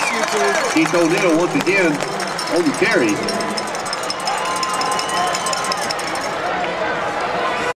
YouTube. Tito Little once again on carry.